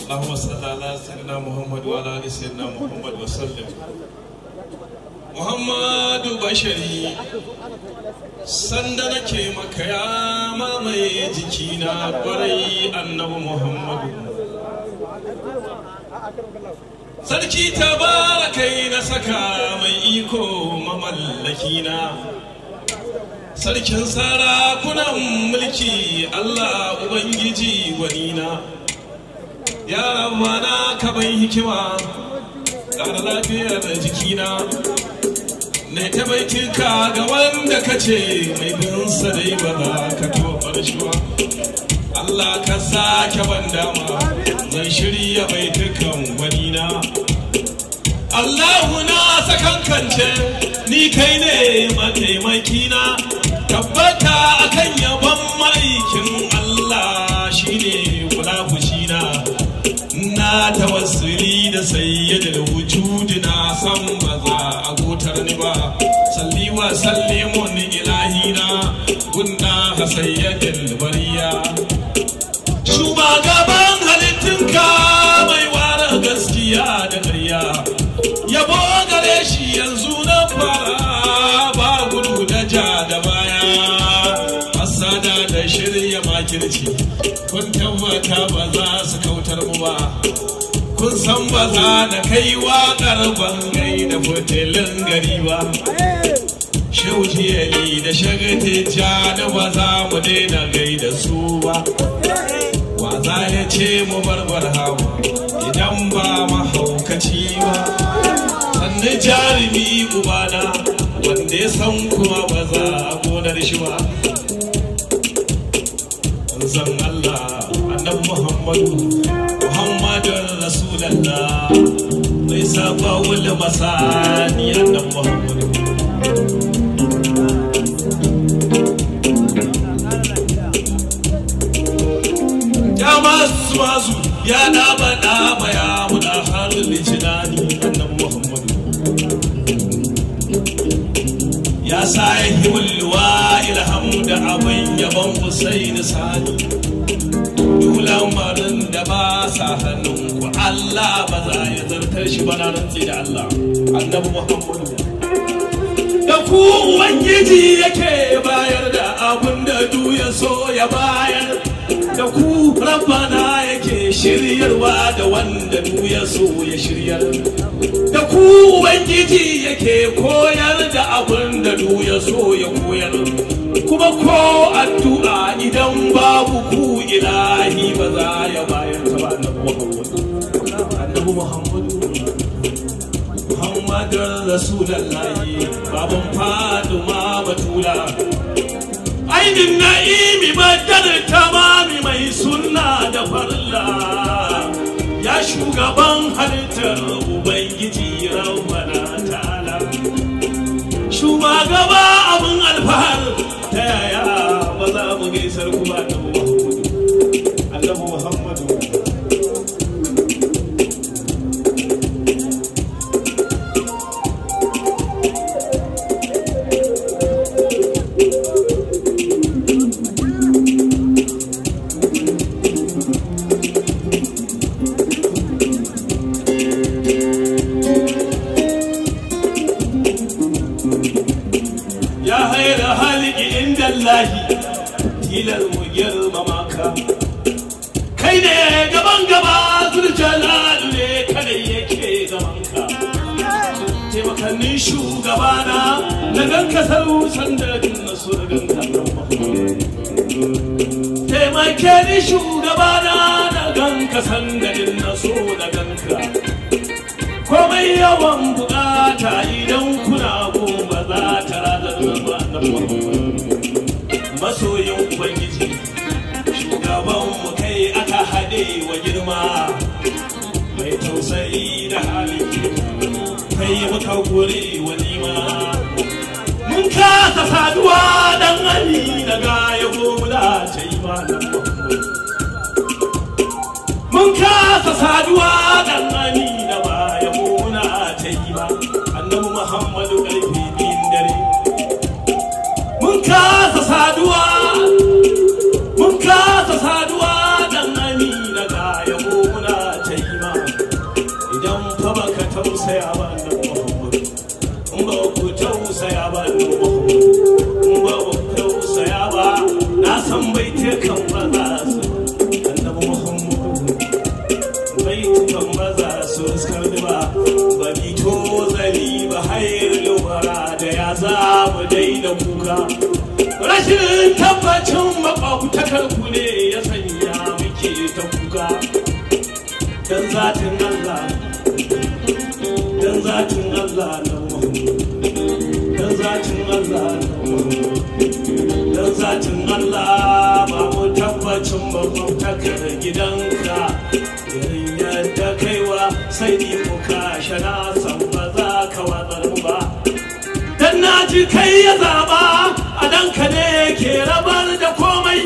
اللهم صل على سيدنا محمد وعلى ال سيدنا محمد وسلم Muhammadu Bashari sanda nake maka ya mamaye jikina kwarai annabi Muhammadu Sarki tabarakai na saka mai iko mamallakina. Sarkin sarakunan mulki Allah Ubangiji gwanina. Ya rabana ka bai hikima ƙara lafiyar jikina. Ne ta baitinka ga wanda ka ce mai bin dai ba za ka tobar shi ba Allah ka sake ban dama. Zan shirya baitukan wani na Allahu na sakankance ni kai ne mataimakina. Tabbata akan yabon ma'aikin Allah shine kula kushina na tawassuli da sayyidul wujudi na san ba za a gotar ni ba. Salli wa sallimun ilahina gunda ha sayyidul makirci kun tabbata ba za su kautar mu ba. Kun san ba za da kai waƙar bangai da fitilin gari ba. Shauji yali da shagate ja da ba za mu daina gaida su ba. Wa za ya ce mu barbar hawa idan ba mahaukaci ba. Sannan jarumi ubana wanda ya san kuma ba za a gonar shi ba. Zan Allah annabi Muhammadu Muhammadun Rasulallah mai saba wula masani annabi Muhammadu. Ya masu masu ya daba daba ya muna harin lijinani yabon Hussein Sani. Lamarin da ba sa hannunku Allah ba za ya zartar shi ba na rantsi da Allah. Annabi Muhammadu. Da ku ubangiji yake bayar da abin da du ya so ya bayar. Da ku rabbana yake shiryarwa da wanda du ya so ya shiryar. Da ku ubangiji yake koyar da abin da du ya so ya koyar. Kuma ko addu'a idan babu ku ilahi ba za ya bayar ta ba. Muhammadu. Muhammadun rasulallahi baban faduma batula. Ainin na'imi badar tamami shugaban halittar ubangiji. Gaban gaba zuljalalu ne kada yake gaban ka taimakannin shugabana na ganka sarusan da nasu da ganka taimake ni shugabana na ganka sandalin naso da ganka. Komai yawan buƙata idan kai muka gure wa nima mun kasa saduwa dan ali daga ya gomula ta yi mun kasa saduwa dan ali rashin tabbacin makwabtakar ku ne ya sanya muke ta kuka dan zatin Allah dan zatin Allah na dan zatin Allah na ji kai ya zaba a danka ne ke rabar da komai.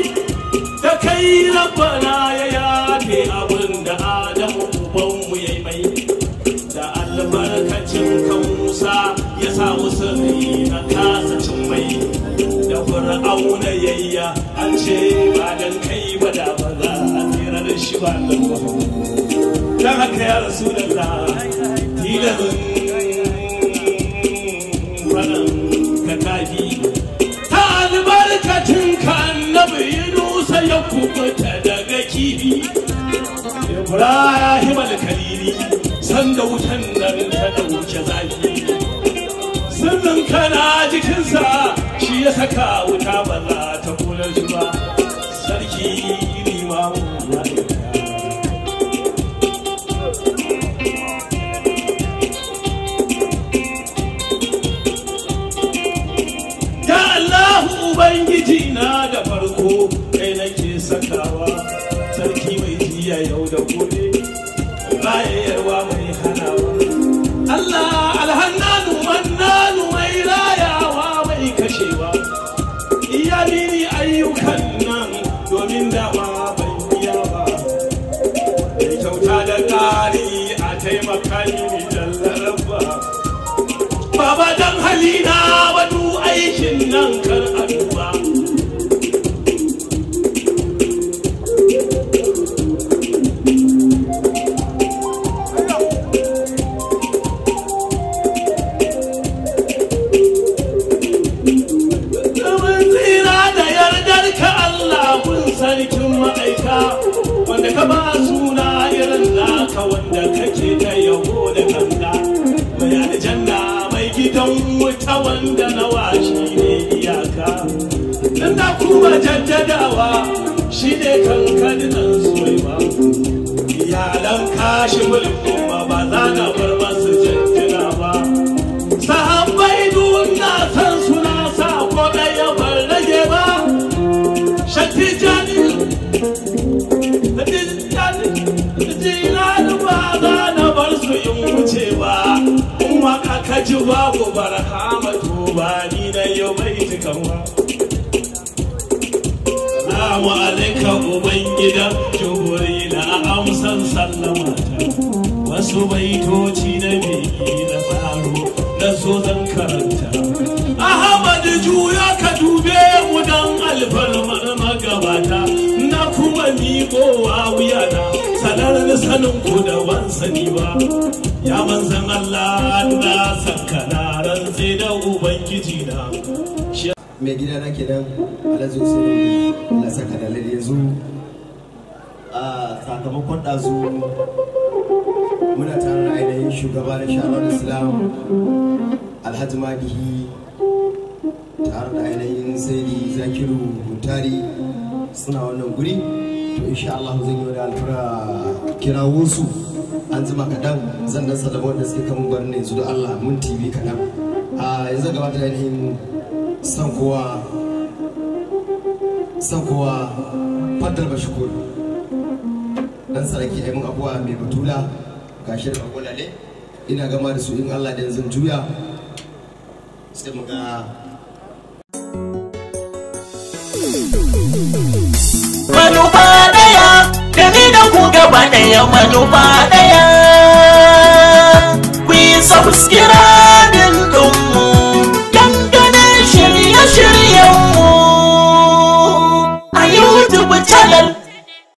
Da kai rabbana ya yafe abin da adamu ubanmu ya yi mai. Da albarkacin kan musa ya samu sirri na kasa cin mai. Da fir'auna yayya an ce ba dan kai ba da ba za a tsira da shi ba. Dan ba dan haka ya rasu da la tilarin ya kubuta daga kibi ibrahim alkalili sanda wutan nan ta ɗauke zafi sirrin kana jikinsa shi ya saka wuta ba za ta kula shi ba. Sarki limamu Allahu Ubangiji na da farko naka wanda kake ta yabo da kanka. Mai aljanna mai gidan wuta wanda na washi ne iyaka. Dan da kuma jaddadawa shi ne kankanin soyayya. Iyalan kashi mulkin ba za na ji babu barhama to ba ni na yau bai tukan ba Salamu alaika Ubangida Jibrila amsan sallama wasu baitoci na biki na faro na so zan karanta. Ahmad juya ka dube mu dan alfarmar magabata. Na kuma miƙowa wuyana. Sanin da ban sani ba. Ya manzan Allah na san kana rantse da ubangiji na. Mai gida na kenan alhaji usaini Allah saka da yanzu. A sakamakon ɗazu muna tare da ainihin shugaba na sharar islam alhaji magihi tare da ainihin saidi zakiru mutari. Suna wannan guri. Insha Allah zan yi wani alfura. Kirawo su an zima kaɗan zan dan salama wanda suke kan bar ne da Allah mun tv kaɗan. A yanzu gabata ainihin san kowa san kowa faddar bashukur dan sarki ai mun abuwa mai batula gashi da bagulale ina gama da su in Allah da yanzu juya. Sai mu ga manufa gaba manufa ɗaya ku yi